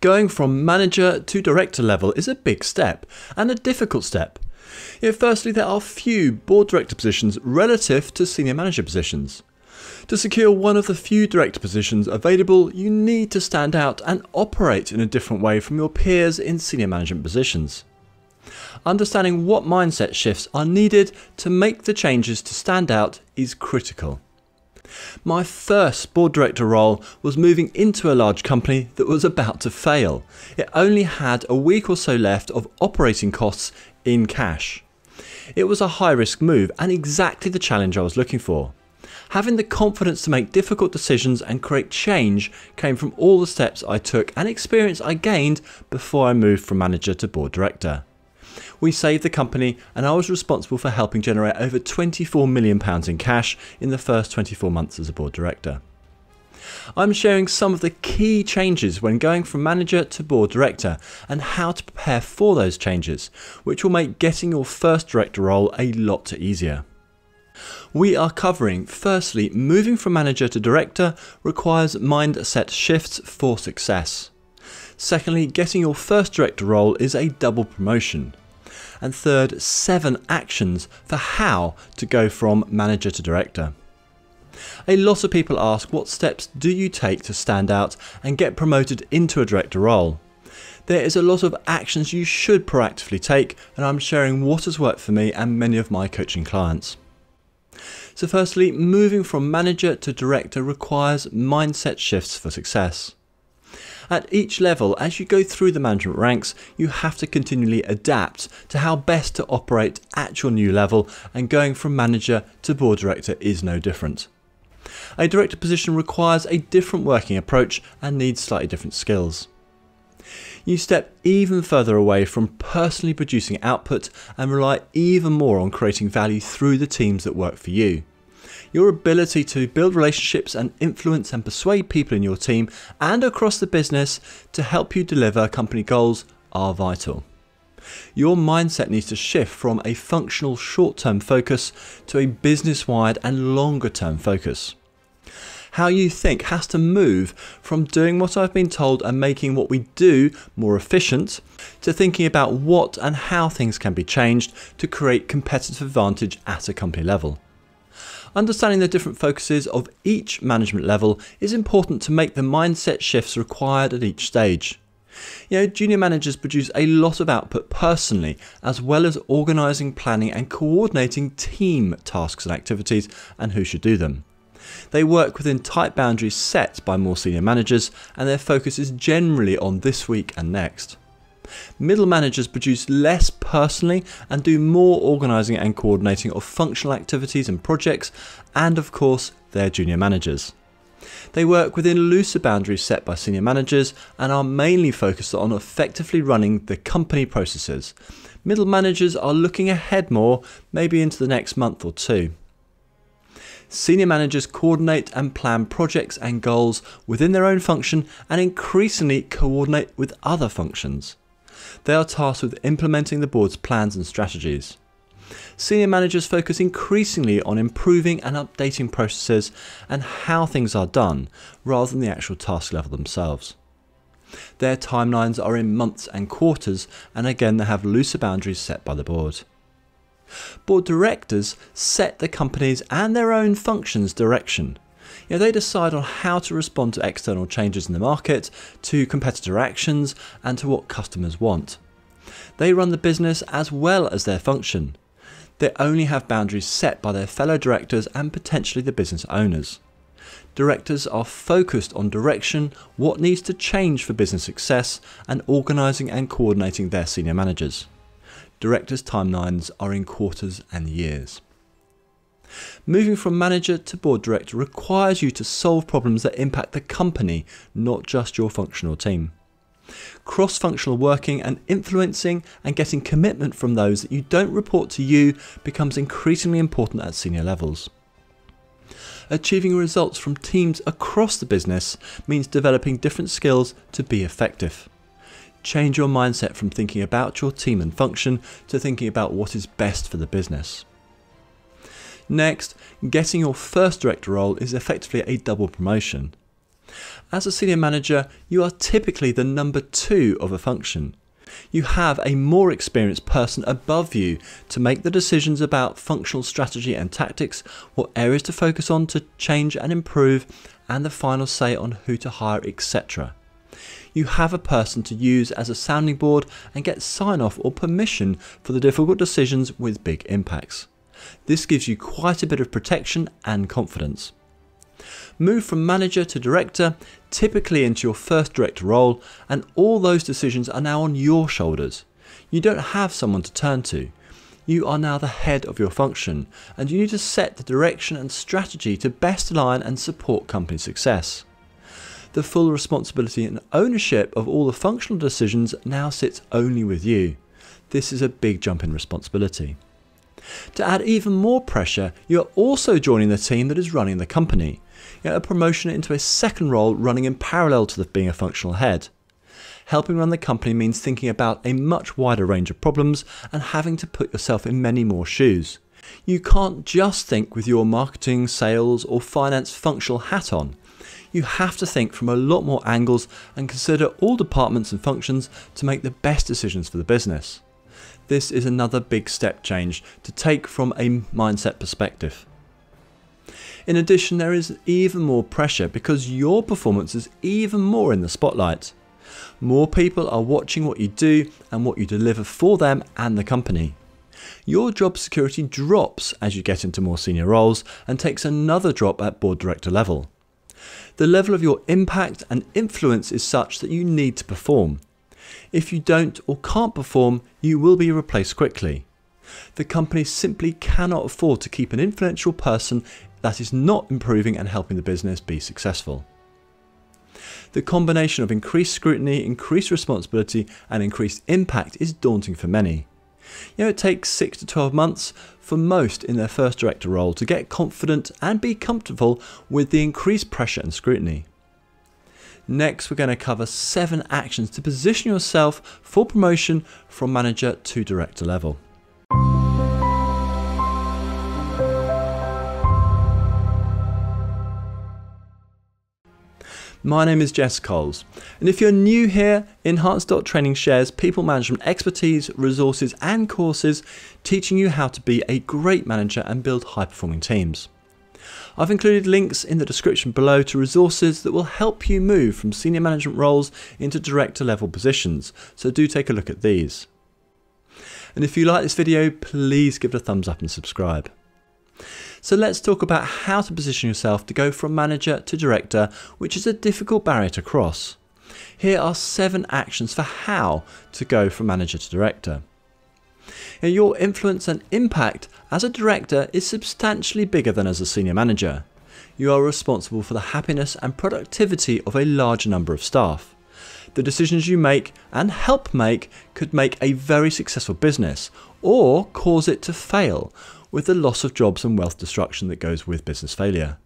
Going from manager to director level is a big step and a difficult step. Firstly, there are few board director positions relative to senior manager positions. To secure one of the few director positions available, you need to stand out and operate in a different way from your peers in senior management positions. Understanding what mindset shifts are needed to make the changes to stand out is critical. My first board director role was moving into a large company that was about to fail. It only had a week or so left of operating costs in cash. It was a high risk move and exactly the challenge I was looking for. Having the confidence to make difficult decisions and create change came from all the steps I took and experience I gained before I moved from manager to board director. We saved the company and I was responsible for helping generate over £24 million in cash in the first 24 months as a board director. I'm sharing some of the key changes when going from manager to board director and how to prepare for those changes, which will make getting your first director role a lot easier. We are covering firstly, moving from manager to director requires mindset shifts for success. Secondly, getting your first director role is a double promotion and third, seven actions for how to go from manager to director. A lot of people ask what steps do you take to stand out and get promoted into a director role? There is a lot of actions you should proactively take and I'm sharing what has worked for me and many of my coaching clients. So firstly, moving from manager to director requires mindset shifts for success. At each level, as you go through the management ranks, you have to continually adapt to how best to operate at your new level, and going from manager to board director is no different. A director position requires a different working approach and needs slightly different skills. You step even further away from personally producing output and rely even more on creating value through the teams that work for you. Your ability to build relationships and influence and persuade people in your team and across the business to help you deliver company goals are vital. Your mindset needs to shift from a functional short term focus to a business wide and longer term focus. How you think has to move from doing what I've been told and making what we do more efficient to thinking about what and how things can be changed to create competitive advantage at a company level. Understanding the different focuses of each management level is important to make the mindset shifts required at each stage. You know, junior managers produce a lot of output personally, as well as organising, planning, and coordinating team tasks and activities and who should do them. They work within tight boundaries set by more senior managers, and their focus is generally on this week and next. Middle managers produce less personally and do more organising and coordinating of functional activities and projects, and of course, their junior managers. They work within looser boundaries set by senior managers and are mainly focused on effectively running the company processes. Middle managers are looking ahead more, maybe into the next month or two. Senior managers coordinate and plan projects and goals within their own function and increasingly coordinate with other functions. They are tasked with implementing the board's plans and strategies. Senior managers focus increasingly on improving and updating processes and how things are done, rather than the actual task level themselves. Their timelines are in months and quarters, and again they have looser boundaries set by the board. Board directors set the company's and their own functions direction. You know, they decide on how to respond to external changes in the market, to competitor actions, and to what customers want. They run the business as well as their function. They only have boundaries set by their fellow directors and potentially the business owners. Directors are focused on direction, what needs to change for business success, and organising and coordinating their senior managers. Directors' timelines are in quarters and years. Moving from manager to board director requires you to solve problems that impact the company, not just your functional team. Cross functional working and influencing and getting commitment from those that you don't report to you becomes increasingly important at senior levels. Achieving results from teams across the business means developing different skills to be effective. Change your mindset from thinking about your team and function to thinking about what is best for the business. Next, getting your first director role is effectively a double promotion. As a senior manager, you are typically the number two of a function. You have a more experienced person above you to make the decisions about functional strategy and tactics, what areas to focus on to change and improve, and the final say on who to hire, etc. You have a person to use as a sounding board and get sign off or permission for the difficult decisions with big impacts. This gives you quite a bit of protection and confidence. Move from manager to director, typically into your first director role, and all those decisions are now on your shoulders. You don't have someone to turn to. You are now the head of your function, and you need to set the direction and strategy to best align and support company success. The full responsibility and ownership of all the functional decisions now sits only with you. This is a big jump in responsibility. To add even more pressure, you are also joining the team that is running the company. You a promotion into a second role running in parallel to being a functional head. Helping run the company means thinking about a much wider range of problems and having to put yourself in many more shoes. You can't just think with your marketing, sales, or finance functional hat on. You have to think from a lot more angles and consider all departments and functions to make the best decisions for the business. This is another big step change to take from a mindset perspective. In addition, there is even more pressure because your performance is even more in the spotlight. More people are watching what you do and what you deliver for them and the company. Your job security drops as you get into more senior roles and takes another drop at board director level. The level of your impact and influence is such that you need to perform. If you don't or can't perform, you will be replaced quickly. The company simply cannot afford to keep an influential person that is not improving and helping the business be successful. The combination of increased scrutiny, increased responsibility, and increased impact is daunting for many. You know, it takes 6 to 12 months for most in their first director role to get confident and be comfortable with the increased pressure and scrutiny. Next, we're going to cover 7 actions to position yourself for promotion from manager to director level. My name is Jess Coles, and if you're new here, Enhance.training shares people management expertise, resources, and courses teaching you how to be a great manager and build high performing teams. I've included links in the description below to resources that will help you move from senior management roles into director level positions, so do take a look at these. And if you like this video, please give it a thumbs up and subscribe. So let's talk about how to position yourself to go from manager to director, which is a difficult barrier to cross. Here are seven actions for how to go from manager to director. Now, your influence and impact as a director is substantially bigger than as a senior manager. You are responsible for the happiness and productivity of a large number of staff. The decisions you make and help make could make a very successful business or cause it to fail, with the loss of jobs and wealth destruction that goes with business failure.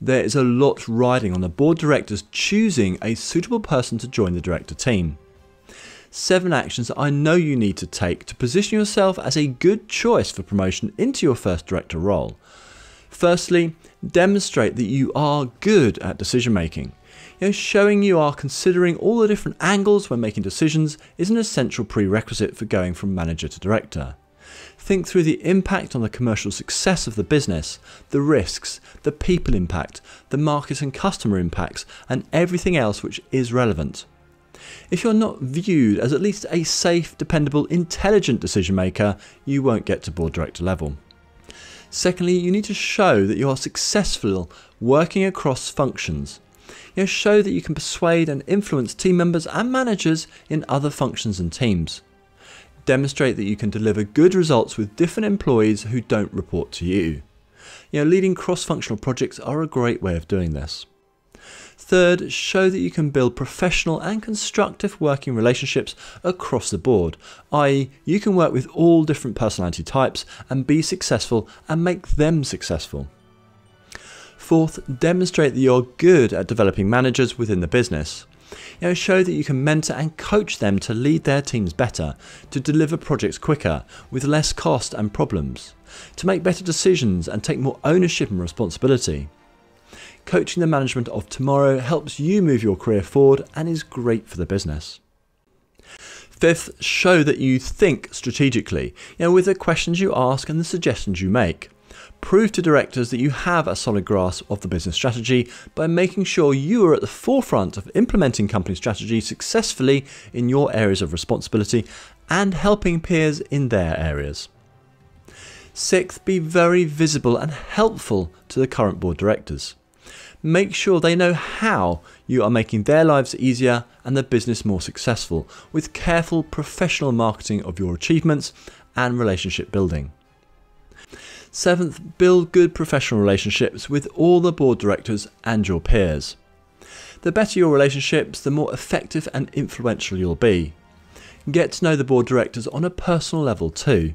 There is a lot riding on the board directors choosing a suitable person to join the director team. Seven actions that I know you need to take to position yourself as a good choice for promotion into your first director role. Firstly, demonstrate that you are good at decision making. You know, showing you are considering all the different angles when making decisions is an essential prerequisite for going from manager to director. Think through the impact on the commercial success of the business, the risks, the people impact, the market and customer impacts, and everything else which is relevant. If you're not viewed as at least a safe, dependable, intelligent decision maker, you won't get to board director level. Secondly, you need to show that you are successful working across functions. You know, show that you can persuade and influence team members and managers in other functions and teams demonstrate that you can deliver good results with different employees who don't report to you. You know, leading cross-functional projects are a great way of doing this. Third, show that you can build professional and constructive working relationships across the board, i.e., you can work with all different personality types and be successful and make them successful. Fourth, demonstrate that you're good at developing managers within the business. You know, show that you can mentor and coach them to lead their teams better, to deliver projects quicker, with less cost and problems, to make better decisions and take more ownership and responsibility. Coaching the management of tomorrow helps you move your career forward and is great for the business. Fifth, show that you think strategically, you know, with the questions you ask and the suggestions you make. Prove to directors that you have a solid grasp of the business strategy by making sure you are at the forefront of implementing company strategy successfully in your areas of responsibility and helping peers in their areas. Sixth, be very visible and helpful to the current board directors. Make sure they know how you are making their lives easier and the business more successful with careful professional marketing of your achievements and relationship building. Seventh, build good professional relationships with all the board directors and your peers. The better your relationships, the more effective and influential you'll be. Get to know the board directors on a personal level too.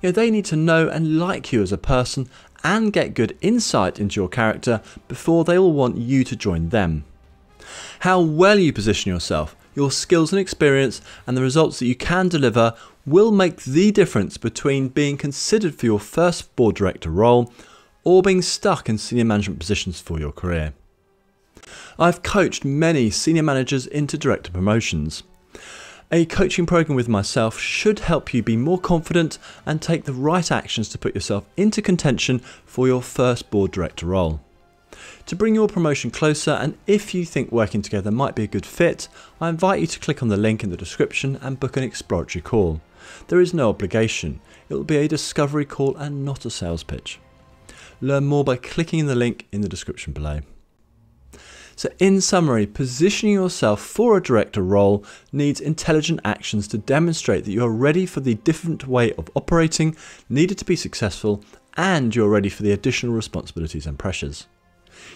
You know, they need to know and like you as a person and get good insight into your character before they will want you to join them. How well you position yourself, your skills and experience, and the results that you can deliver will make the difference between being considered for your first board director role or being stuck in senior management positions for your career. I've coached many senior managers into director promotions. A coaching program with myself should help you be more confident and take the right actions to put yourself into contention for your first board director role. To bring your promotion closer, and if you think working together might be a good fit, I invite you to click on the link in the description and book an exploratory call. There is no obligation, it will be a discovery call and not a sales pitch. Learn more by clicking in the link in the description below. So, in summary, positioning yourself for a director role needs intelligent actions to demonstrate that you are ready for the different way of operating needed to be successful and you're ready for the additional responsibilities and pressures.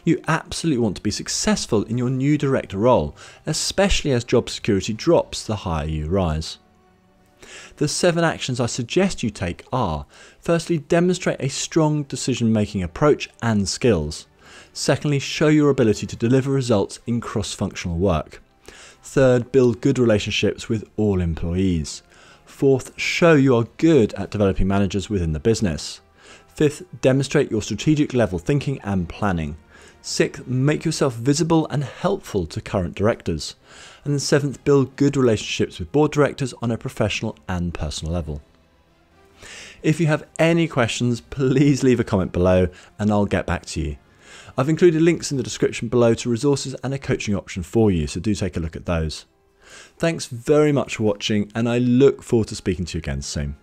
You absolutely want to be successful in your new director role, especially as job security drops the higher you rise. The seven actions I suggest you take are firstly, demonstrate a strong decision making approach and skills. Secondly, show your ability to deliver results in cross functional work. Third, build good relationships with all employees. Fourth, show you are good at developing managers within the business. Fifth, demonstrate your strategic level thinking and planning. Sixth, make yourself visible and helpful to current directors. And seventh, build good relationships with board directors on a professional and personal level. If you have any questions, please leave a comment below and I'll get back to you. I've included links in the description below to resources and a coaching option for you, so do take a look at those. Thanks very much for watching, and I look forward to speaking to you again soon.